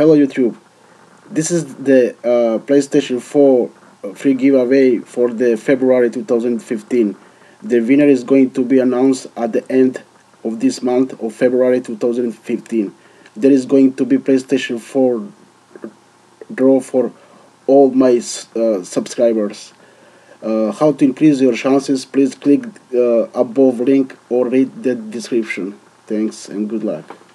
Hello YouTube. This is the uh, PlayStation 4 uh, free giveaway for the February 2015. The winner is going to be announced at the end of this month of February 2015. There is going to be PlayStation 4 draw for all my uh, subscribers. Uh, how to increase your chances, please click uh, above link or read the description. Thanks and good luck.